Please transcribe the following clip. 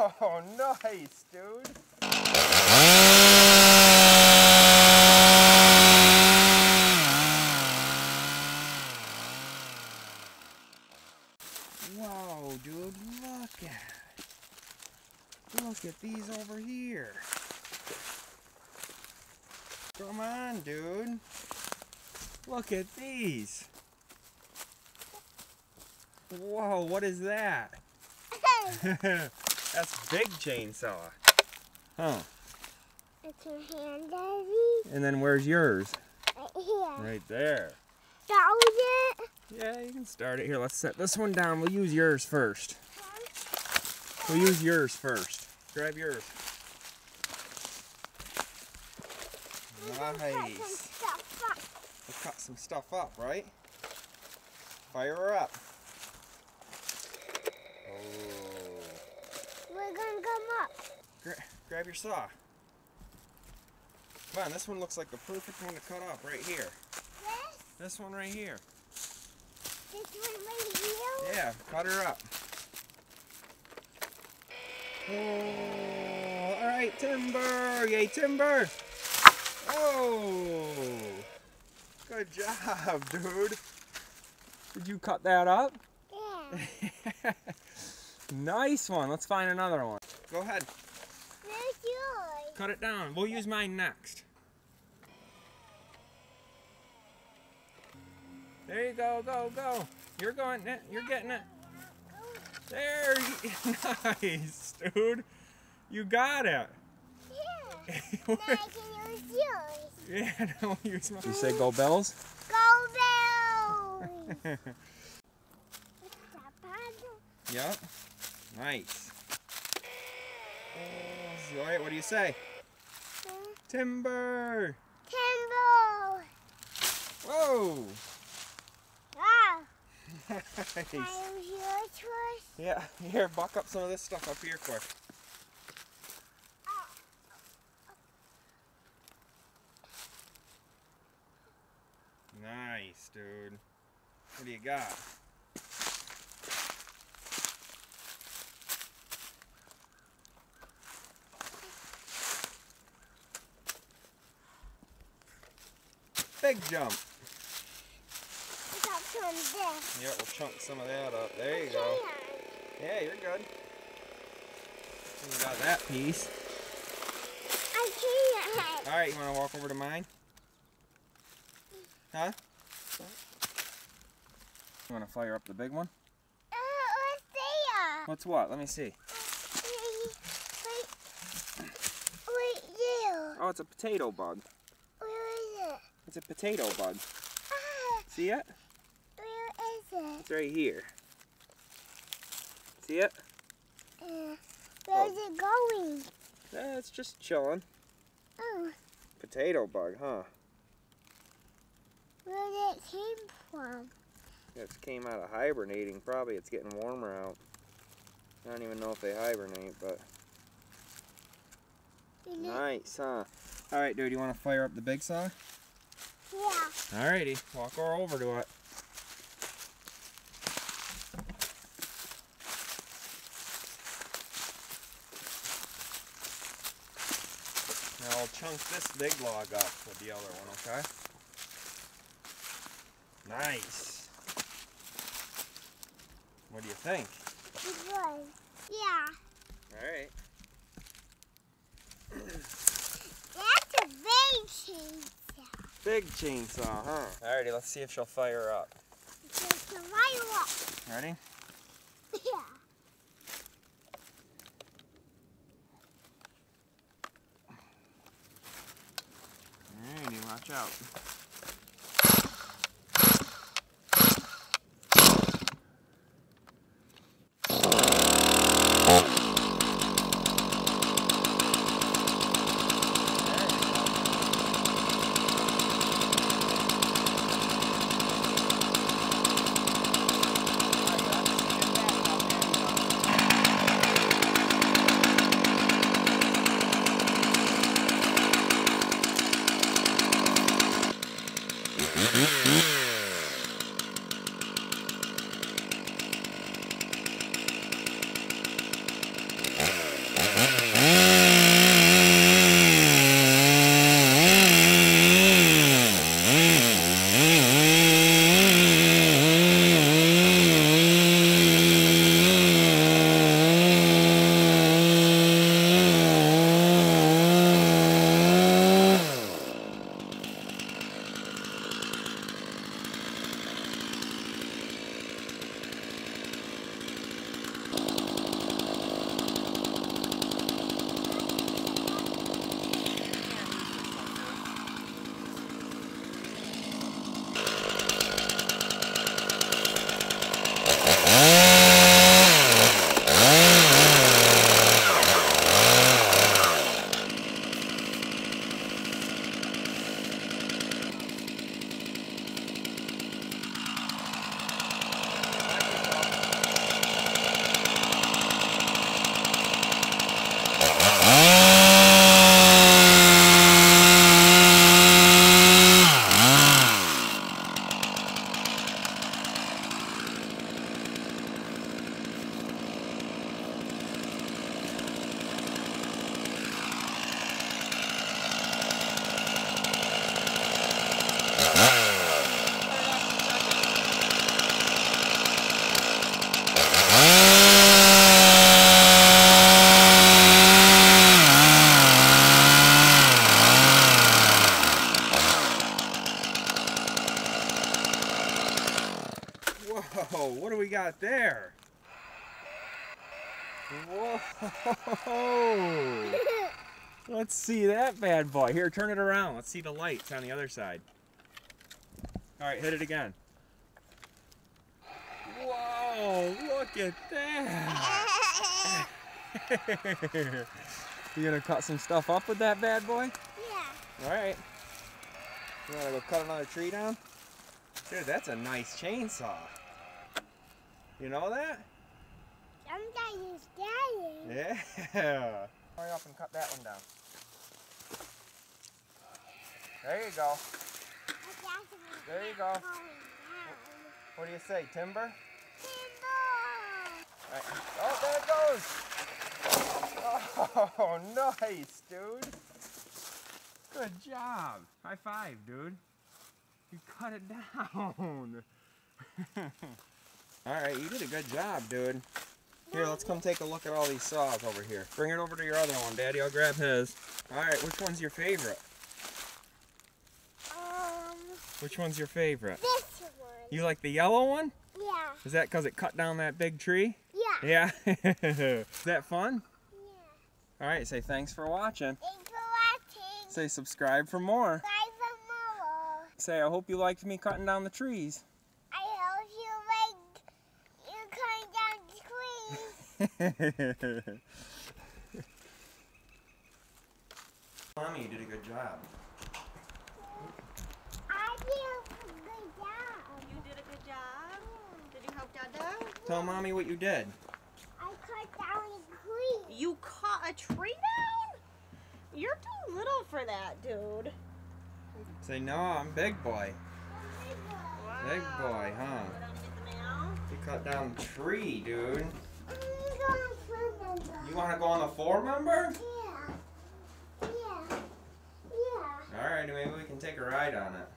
Oh, nice, dude. Wow, dude, look at it. Look at these over here. Come on, dude. Look at these. Whoa, what is that? That's big chainsaw. Huh. It's your hand, Daddy. And then where's yours? Right here. Right there. That was it. Yeah, you can start it. Here, let's set this one down. We'll use yours first. We'll use yours first. Grab yours. Cut some Nice. stuff up. We'll cut some stuff up, right? Fire her up. Oh. We're gonna come up. Gra grab your saw. Come on, this one looks like the perfect one to cut off right here. This, This one right here. this one right here. Yeah, cut her up. Oh, all right, timber. Yay, timber. Oh, good job, dude. Did you cut that up? Yeah. nice one. Let's find another one. Go ahead. There's yours. Cut it down. We'll use mine next. There you go, go, go. You're going it. You're getting it. There. you- Nice, dude. You got it. Yeah. Now I can use yours. yeah, now we'll use mine. You say go Bills? Go Bills. It's a paddle. Yep. Nice. Oh, all right, what do you say? Timber. Timber. Whoa. Wow. nice. I use yours first? Yeah, here, buck up some of this stuff up here quick. Nice, dude. What do you got? Big jump. I got some of this. Yeah, we'll chunk some of that up. There you go. Yeah, you're good. You got that piece. I can't. All right, you want to walk over to mine? Huh? You want to fire up the big one? Uh, what's there? What's what? Let me see. Wait, wait, you. Oh, it's a potato bug. Where is it? It's a potato bug. Ah, See it? where is it? It's right here. See it? Uh, where's it going? Eh, it's just chilling. Oh, Potato bug, huh? where did it came from? It came out of hibernating. Probably it's getting warmer out. I don't even know if they hibernate, but nice, huh? All right, dude, you want to fire up the big saw? Yeah. Alrighty, walk her over to it. Now I'll chunk this big log up with the other one, okay? Nice. What do you think? Was. Yeah. Alright. That's a big. Big chainsaw, huh? Alrighty, let's see if she'll fire up. A right up. Ready? Yeah. Alrighty, watch out. There. Whoa. Let's see that bad boy. Here, turn it around. Let's see the lights on the other side. All right, hit it again. Whoa, look at that. you gonna cut some stuff up with that bad boy? yeah. All right. You wanna go cut another tree down? Dude, that's a nice chainsaw. You know that? Sometimes it's daddy. Yeah. Hurry up and cut that one down. There you go. There you go. What do you say, timber? All right. Oh, there it goes. Oh, nice, dude. Good job. High five, dude. You cut it down. all right, you did a good job, dude. Here, let's come take a look at all these saws over here. Bring it over to your other one, Daddy. I'll grab his. All right, which one's your favorite? Um, Which one's your favorite? this one. You like the yellow one? Yeah. Is that because it cut down that big tree? Yeah. Yeah. Is that fun? Yeah. All right, say thanks for watching. Thanks for watching. Say subscribe for more. Bye for more. Say I hope you liked me cutting down the trees. I hope you like you cutting down the trees. Mommy, you did a good job. I did a good job. You did a good job. Did you help Dada? Tell mommy what you did. I cut down a tree. You cut a tree down? You're too little for that, dude. Say no, I'm big boy. Big boy, huh? Go down and get the mail. You cut down the tree, dude. I'm going for them. You want to go on the four member? Yeah. Yeah. Yeah. All right, maybe we can take a ride on it.